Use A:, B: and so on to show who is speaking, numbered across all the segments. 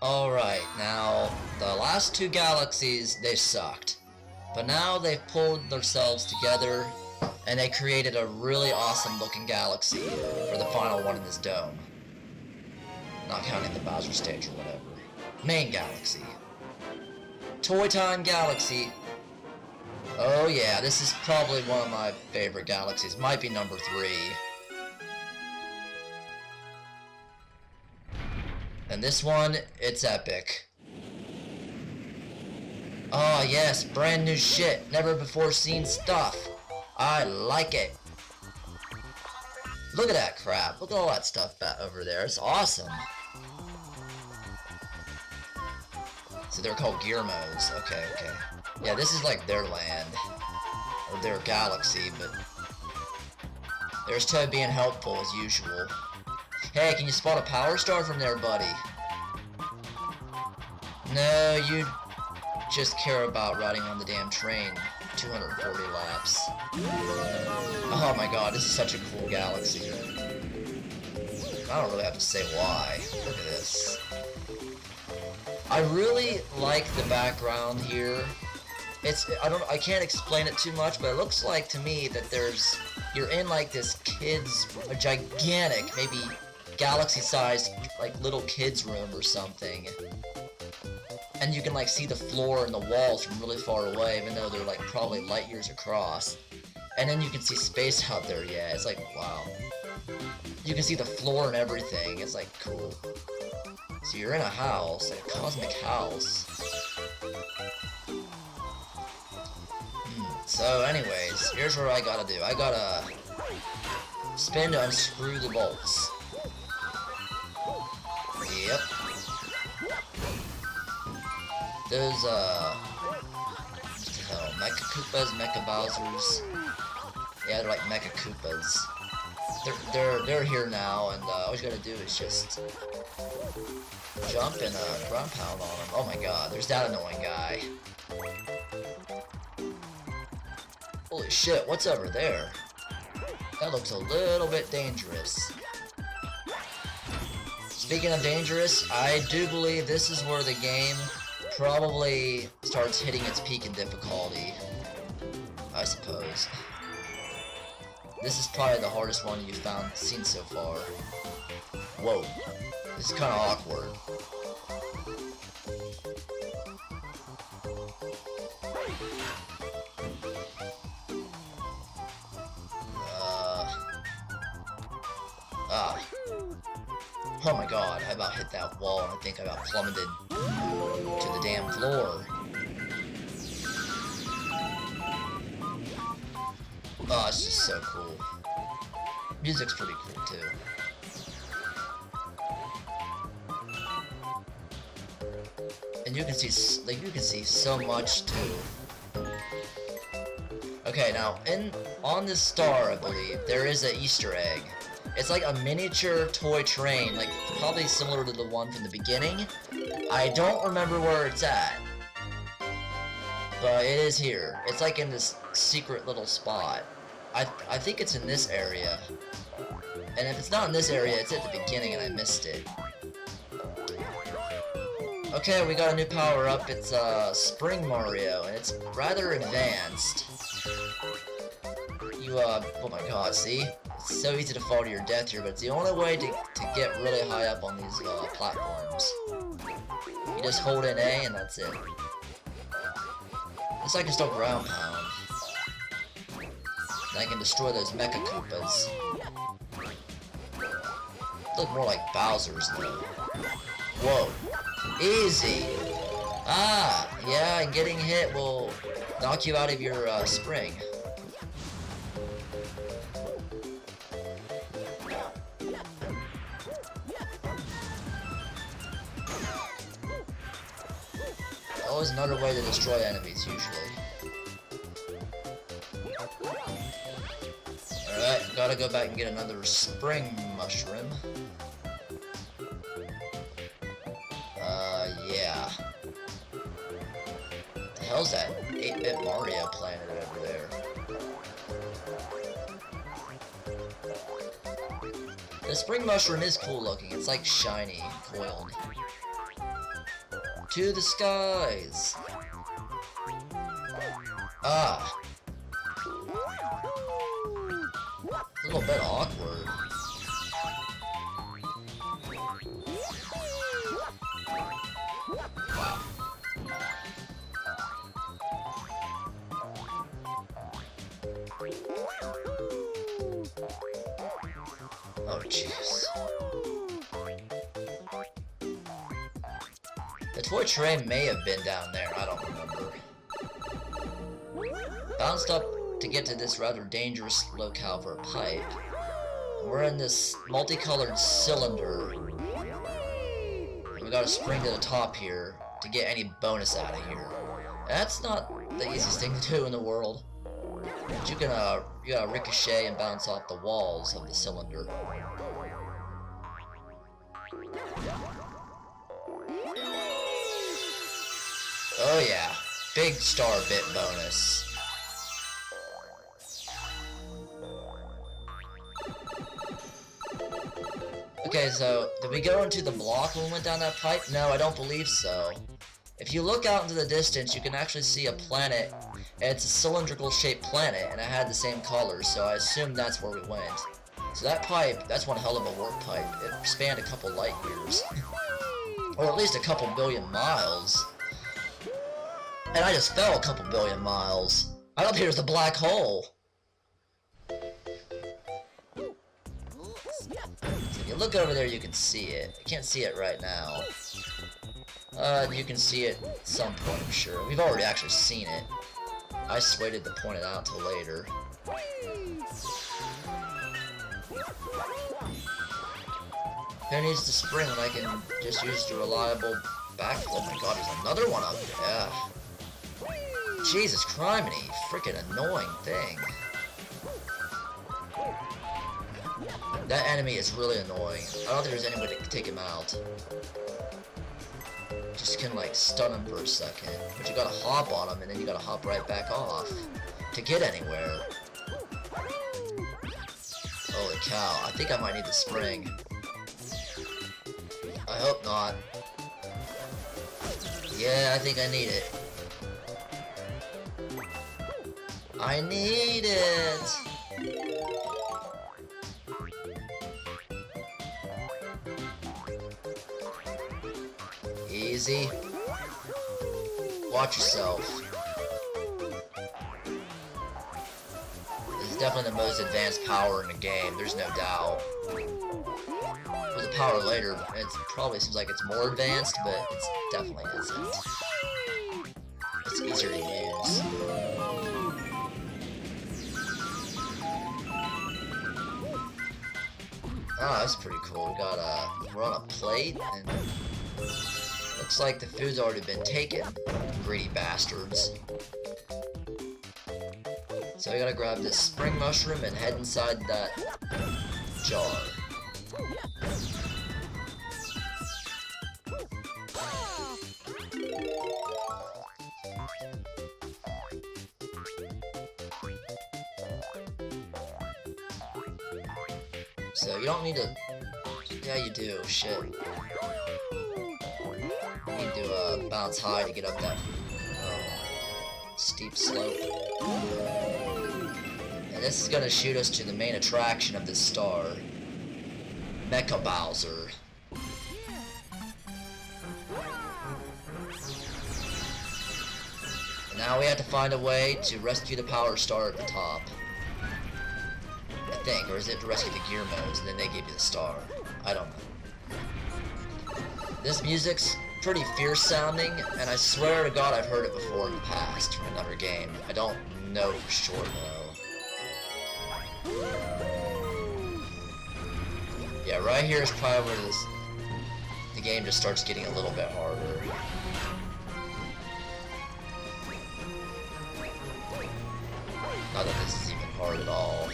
A: Alright, now, the last two galaxies, they sucked. But now they've pulled themselves together, and they created a really awesome looking galaxy for the final one in this dome. Not counting the Bowser stage or whatever. Main galaxy. Toy Time Galaxy. Oh yeah, this is probably one of my favorite galaxies. Might be number three. And this one, it's epic. Oh yes, brand new shit, never before seen stuff. I like it. Look at that crap, look at all that stuff over there, it's awesome. So they're called Gearmos, okay, okay. Yeah, this is like their land, or their galaxy, but there's Toad being helpful as usual. Hey, can you spot a power star from there, buddy? No, you just care about riding on the damn train 240 laps. Oh my god, this is such a cool galaxy. I don't really have to say why. Look at this. I really like the background here. It's I don't I can't explain it too much, but it looks like to me that there's you're in like this kid's a gigantic, maybe galaxy-sized like little kid's room or something. And you can like see the floor and the walls from really far away, even though they're like probably light years across. And then you can see space out there, yeah, it's like, wow. You can see the floor and everything, it's like, cool. So you're in a house, a cosmic house. Hmm. So anyways, here's what I gotta do. I gotta spin to unscrew the bolts. Those, uh... Hell, Mecha Koopas, Mecha Bowsers. Yeah, they're like Mecha Koopas. They're, they're, they're here now, and uh, all you gotta do is just jump and uh, ground pound on them. Oh my god, there's that annoying guy. Holy shit, what's over there? That looks a little bit dangerous. Speaking of dangerous, I do believe this is where the game probably starts hitting its peak in difficulty. I suppose. This is probably the hardest one you've found seen so far. Whoa. This is kinda awkward. Uh... Ah. Oh my god, I about hit that wall and I think I got plummeted to the damn floor. Oh, it's just so cool. Music's pretty cool too. And you can see, like, you can see so much too. Okay, now, in on this star, I believe, there is an Easter egg. It's like a miniature toy train, like, probably similar to the one from the beginning. I don't remember where it's at. But it is here. It's like in this secret little spot. I, I think it's in this area. And if it's not in this area, it's at the beginning and I missed it. Okay, we got a new power-up. It's, uh, Spring Mario, and it's rather advanced. You, uh, oh my god, see? It's so easy to fall to your death here, but it's the only way to, to get really high up on these, uh, platforms. You just hold in A, and that's it. This I can still ground pound. I can destroy those Mecha Koopas. Look more like Bowser's, though. Whoa. Easy! Ah, yeah, and getting hit will knock you out of your uh, spring. Always another way to destroy enemies, usually. Alright, gotta go back and get another spring mushroom. Uh, yeah. The hell's that 8-bit Mario planet over there? The spring mushroom is cool looking. It's like shiny, coiled. To the skies! Ah. A little bit awkward. Toy train may have been down there, I don't remember. Bounced up to get to this rather dangerous locale for a pipe. We're in this multicolored cylinder. We gotta spring to the top here to get any bonus out of here. That's not the easiest thing to do in the world. But you can uh, you gotta ricochet and bounce off the walls of the cylinder. Yeah, big star bit bonus. Okay, so, did we go into the block when we went down that pipe? No, I don't believe so. If you look out into the distance, you can actually see a planet. It's a cylindrical shaped planet, and it had the same colors, so I assume that's where we went. So that pipe, that's one hell of a warp pipe. It spanned a couple light years. or at least a couple billion miles. And I just fell a couple billion miles. I think there's a black hole. If you look over there, you can see it. I can't see it right now. Uh, you can see it at some point, I'm sure. We've already actually seen it. I just waited to point it out till later. Who needs to spring when I can just use the reliable back? Oh my god, there's another one up there. Jesus criminy, freaking annoying thing. That enemy is really annoying. I don't think there's any way to take him out. Just can like stun him for a second. But you gotta hop on him and then you gotta hop right back off to get anywhere. Holy cow, I think I might need the spring. I hope not. Yeah, I think I need it. I need it! Easy. Watch yourself. This is definitely the most advanced power in the game, there's no doubt. For the power later, it probably seems like it's more advanced, but it definitely isn't. It's easier to use. Oh, that's pretty cool. We got a, we're on a plate, and looks like the food's already been taken. Greedy bastards. So I gotta grab this spring mushroom and head inside that jar. So you don't need to... Yeah, you do. Shit. You need to uh, bounce high to get up that uh, steep slope. And this is gonna shoot us to the main attraction of this star. Mecha Bowser. Now we have to find a way to rescue the power star at the top. I think, or is it to rescue the Gearmos and then they give you the star? I don't know. This music's pretty fierce sounding, and I swear to god I've heard it before in the past from another game. I don't know for sure though. Yeah, right here is probably where this the game just starts getting a little bit harder. Not that this is even hard at all.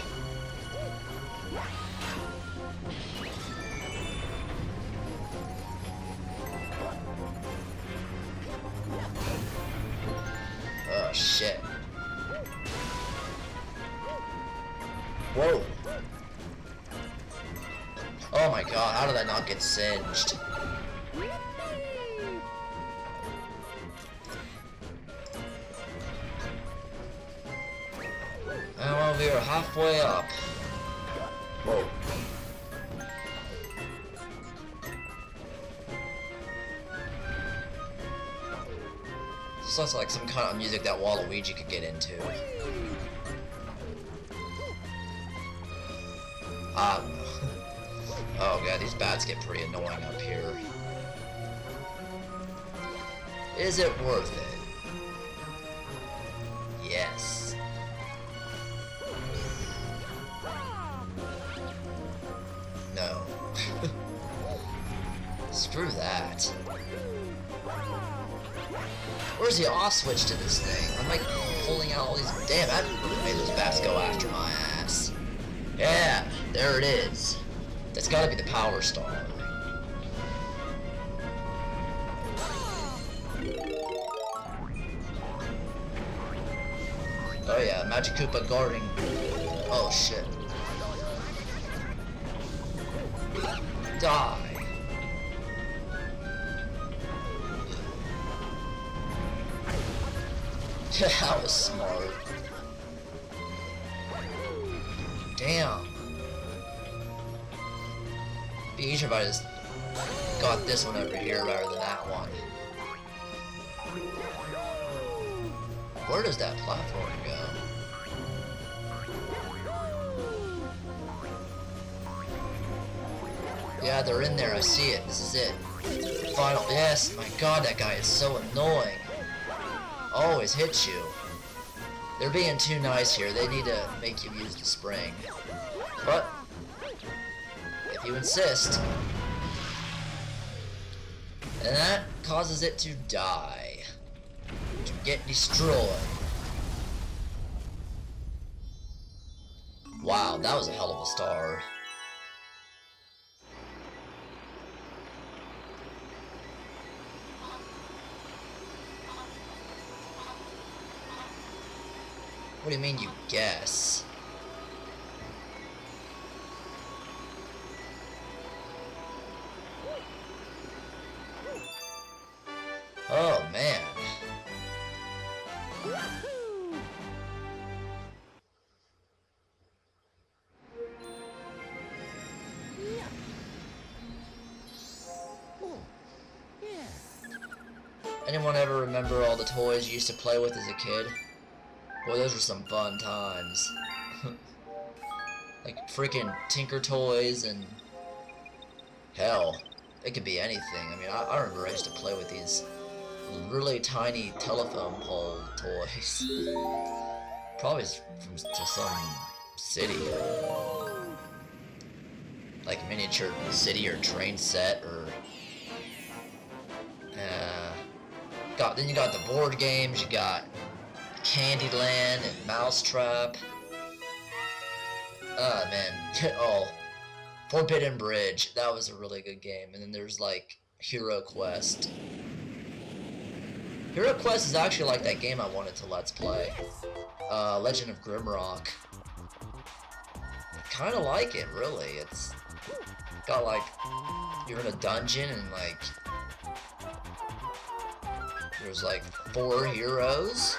A: I not get singed? Oh, we are halfway up. Whoa. Sounds like some kind of music that Waluigi could get into. Ah, um, oh god, these bats get pretty annoying up here. Is it worth it? Yes. No. Screw that. Where's the off switch to this thing? I'm like pulling out all these. Damn, really made those bats go after my ass. Yeah, there it is. That's gotta be the power star. Oh yeah, Magikoopa guarding. Oh shit. Die. that was smart. Damn. Be easier if I just got this one over here rather than that one. Where does that platform go? Yeah, they're in there. I see it. This is it. Final. Yes. My God, that guy is so annoying. Always hits you. They're being too nice here. They need to make you use the spring. But you insist, and that causes it to die, to get destroyed. Wow, that was a hell of a star. What do you mean you guess? Oh man. Anyone ever remember all the toys you used to play with as a kid? Boy, those were some fun times. like freaking Tinker Toys and hell, it could be anything. I mean, I, I remember I used to play with these really tiny telephone pole toys. Probably from to some city, like miniature city or train set or. Uh, got then you got the board games. You got Candyland and Mousetrap. Ah, man. oh. Forbidden Bridge. That was a really good game. And then there's, like, Hero Quest. Hero Quest is actually like that game I wanted to Let's Play. Uh, Legend of Grimrock. Kinda like it, really. It's got, like, you're in a dungeon and, like, there's, like, four heroes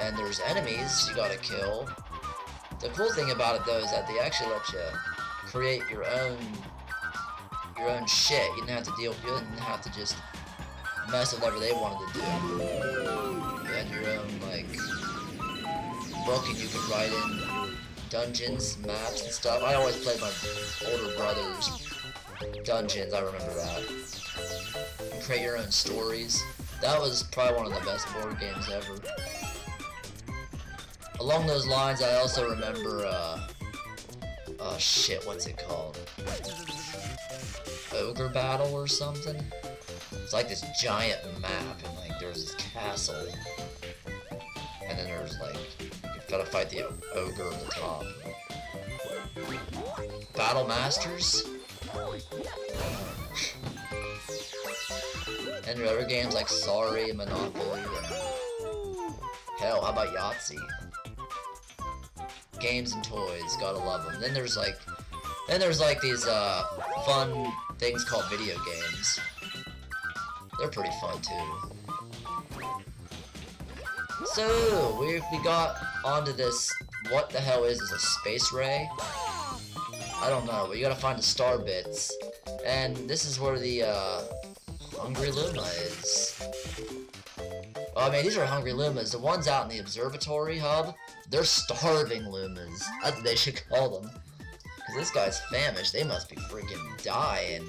A: and there's enemies you gotta kill. The cool thing about it though is that they actually let you create your own your own shit. You didn't have to deal with. you didn't have to just mess with whatever they wanted to do. You had your own like book and you could write in dungeons, maps and stuff. I always played my older brother's dungeons, I remember that. You create your own stories. That was probably one of the best board games ever along those lines, I also remember, uh, oh shit, what's it called? Ogre Battle or something? It's like this giant map, and like there's this castle, and then there's like, you've gotta fight the ogre at the top. Battle Masters? and there are other games like Sorry, Monopoly, hell, how about Yahtzee? games and toys. Gotta love them. Then there's like, then there's like these uh, fun things called video games. They're pretty fun too. So, we, we got onto this, what the hell is this, a space ray? I don't know, but you gotta find the star bits. And this is where the, uh, Hungry Luma is. Oh, I mean, these are Hungry Lumas. The ones out in the observatory hub, they're starving Lumas. That's what they should call them. Because this guy's famished. They must be freaking dying.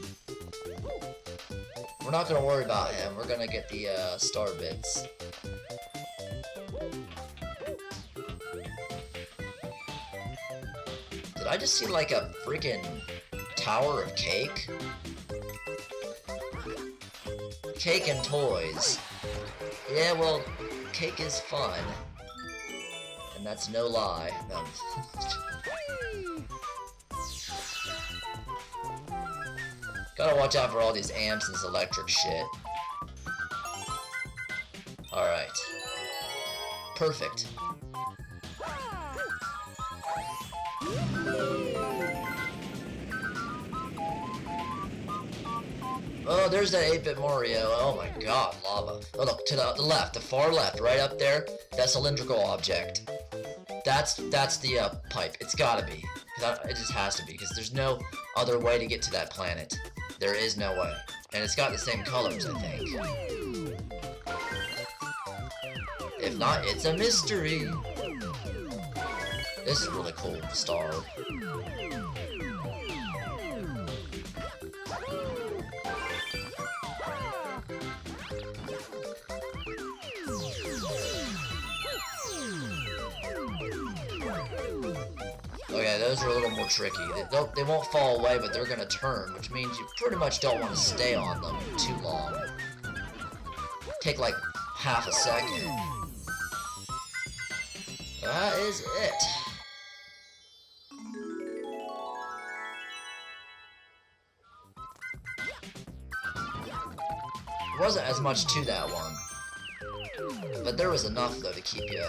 A: We're not gonna worry about him. We're gonna get the, uh, star bits. Did I just see like a freaking tower of cake? Cake and toys. Yeah, well, cake is fun. And that's no lie. No. Gotta watch out for all these amps and this electric shit. Alright. Perfect. Oh, there's that 8-bit Mario. Oh my god, lava. Oh, look, to the, left, the far left, right up there, that cylindrical object. That's that's the uh, pipe. It's gotta be. It just has to be, because there's no other way to get to that planet. There is no way. And it's got the same colors, I think. If not, it's a mystery. This is really cool, star. Those are a little more tricky. They, they won't fall away, but they're gonna turn, which means you pretty much don't want to stay on them too long. Take like half a second. That is it. There wasn't as much to that one. But there was enough, though, to keep you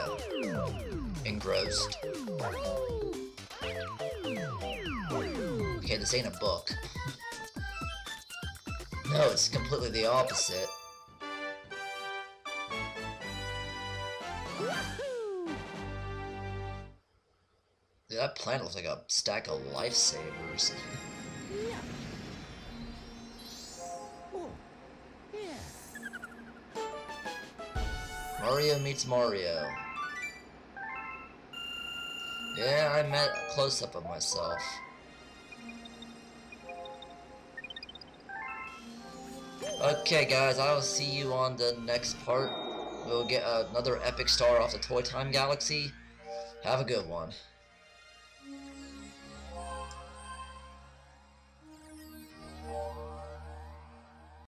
A: engrossed. This ain't a book. no, it's completely the opposite. Dude, that planet looks like a stack of lifesavers. Mario meets Mario. Yeah, I met a close-up of myself. Okay, guys, I will see you on the next part. We'll get another epic star off the Toy Time Galaxy. Have a good one.